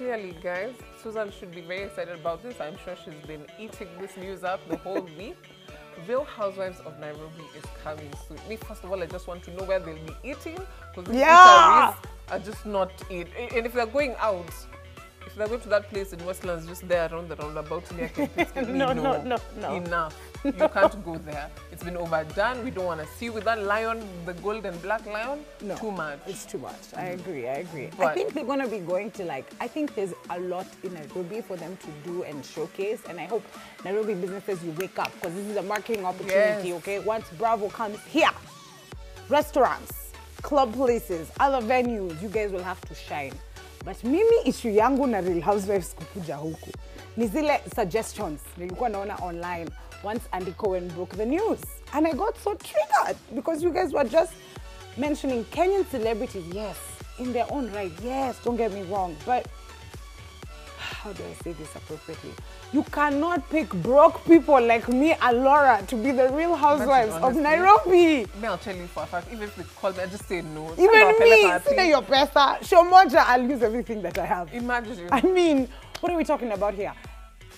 clearly, guys, Susan should be very excited about this. I'm sure she's been eating this news up the whole week. Real Housewives of Nairobi is coming soon. Me, first of all, I just want to know where they'll be eating because these Yeah. eateries are just not it. And if they're going out, if they're going to that place in Westlands, just there around the roundabout near Kempinski, No, no, no, no. Enough. You can't go there. It's been overdone. We don't want to see you with that lion, the gold and black lion. No. Too much. It's too much. I mm. agree. I agree. I think they're going to be going to like, I think there's a lot in Nairobi for them to do and showcase. And I hope Nairobi businesses, you wake up because this is a marketing opportunity, Yes. okay? Once Bravo comes here, restaurants, club places, other venues, you guys will have to shine. But mimi issue yangu na Real Housewives kukuja huku ni zile suggestions nilikuwa naona online once Andy Cohen broke the news. And I got so triggered because you guys were just mentioning Kenyan celebrities, yes, in their own right, yes, don't get me wrong, but how do I say this appropriately? You cannot pick broke people like me and Laura to be the real housewives of. Nairobi. Me, I'll tell you for a fact, even if they call me, I just say no. Even me, sina your pesa, show moja, I'll use everything that I have. Imagine. I mean, what are we talking about here?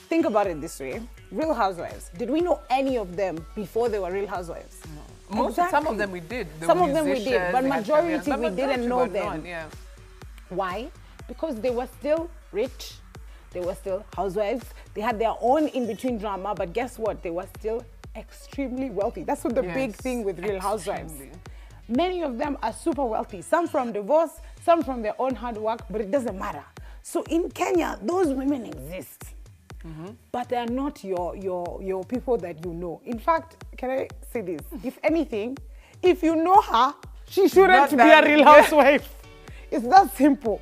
Think about it this way. Real housewives. Did we know any of them before they were real housewives? Most, Some of them we did. They Some of them we did, but majority we didn't know them. not, yeah. Why? Because they were still rich, they were still housewives, they had their own in between drama, but guess what? They were still extremely wealthy. That's what the big thing with Real Housewives. extremely. Many of them are super wealthy, some from divorce, some from their own hard work, but it doesn't matter. So in Kenya, those women exist. But they're not your, your, your people that you know. In fact, can I say this? If anything, if you know her, she shouldn't be a real housewife. It's that simple.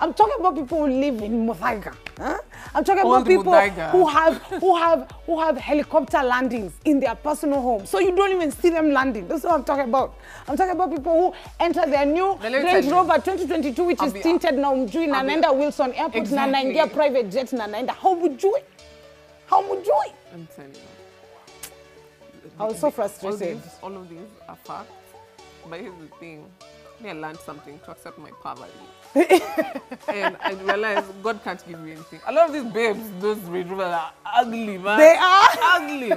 I'm talking about people who live in Muthaiga. Huh? I'm talking Old about people who have who have who have helicopter landings in their personal home. So you don't even see them landing. That's what I'm talking about. I'm talking about people who enter their new Range. Rover 2022 which I'll is tinted now na I'll be- naenda Wilson Airport na Exactly. naingia private jet na naenda. How mjui? How mjui? I'm telling you. I was so All frustrated. these, all of these are facts. But here's the thing. Me, I learned something to accept my poverty. and I realized God can't give me anything. A lot of these babes, those Range Rovers are ugly, man. They are. ugly.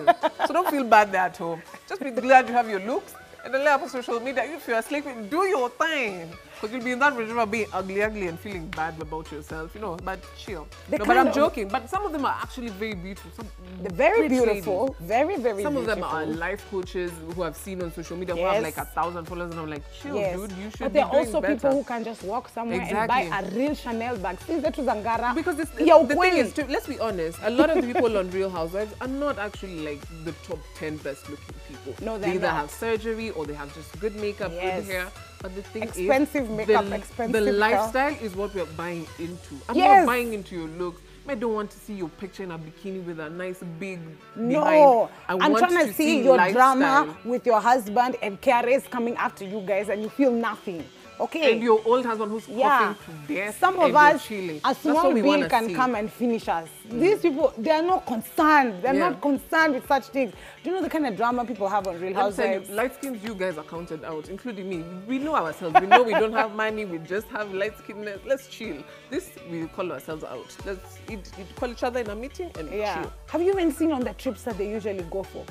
so don't feel bad there at home. Just be glad you have your looks. And then lay up on social media. If you're sleeping, do your thing. Because you'll be in that Range of being ugly, ugly, and feeling bad about yourself, you know. But chill. They No, but I'm of- joking. But some of them are actually very beautiful. Some They're very rich ladies. beautiful. Very, very Some of beautiful. them are life coaches who I've seen on social media who have like a thousand followers, and I'm like, chill, Yes. dude, you should but there are also better. people who can just walk somewhere and buy a real Chanel bag. See that to Zangara. because it's, ya the thing is, too, let's be honest, a lot of the people on Real Housewives are not actually like the top 10 best looking people. No, they either not. have surgery or they have just good makeup, Yes. good hair. But the thing Expensive is, makeup, the, expensive the lifestyle is what we're buying into. I'm Yes. not buying into your looks. I don't want to see your picture in a bikini with a nice big No, behind. I I'm want trying to, see, your lifestyle. drama with your husband and KRAs coming after you guys and you feel nothing. Okay. And your old husband who's yeah. coughing to death. Some of us, chilling. a small we bill can see. come and finish us. Mm. These people, they are not concerned. They're Yeah. not concerned with such things. Do you know the kind of drama people have on Real Housewives? you, light skins, you guys are counted out, including me. We know ourselves. We know we don't have money. We just have light skinness. Let's chill. This we call ourselves out. Let's eat, eat, call each other in a meeting and Yeah. chill. Have you even seen on the trips that they usually go for?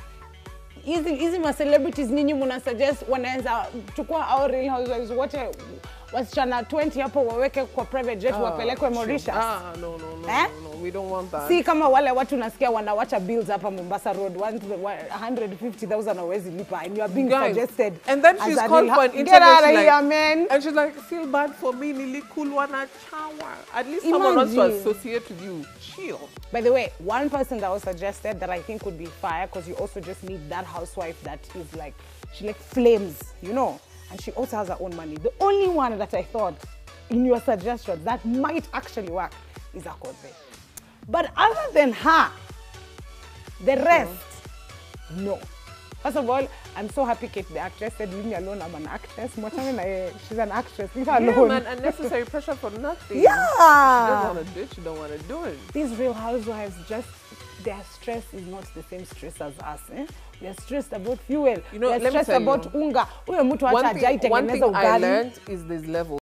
Hizi hizi ma celebrities ninyi muna suggest wanaweza chukua our real housewives wote wasichana 20 hapo waweke kwa private jet wapelekwe Mauritius. Ah, no, no, no, Eh? no, no. We don't want that. Si kama wale watu nasikia wanawacha bills hapa Mombasa Road 150,000 hawezi lipa and you are being Guys, suggested. and then she's called for an interview. Get out of here, man. And she's like, feel bad for me, Nili Cool wanna shower. At least someone wants to associate with you. Chill. By the way, one person that was suggested that I think would be fire because you also just need that housewife that is like, she like flames, you know, and she also has her own money. The only one that I thought in your suggestion that might actually work is Akothee. But other than her, the rest, no. First of all, I'm so happy Kate, the actress, said, leave me alone, I'm an actress. Mwachane na yeye, She's an actress, leave her Yeah, alone. man, unnecessary pressure for nothing. Yeah. She doesn't want to do it, she don't want to do it. these real housewives just their stress is not the same stress as us eh? we are stressed about fuel You know, we are stressed tell you. about unga huyo mtu One thing, one thing I learned is there's levels.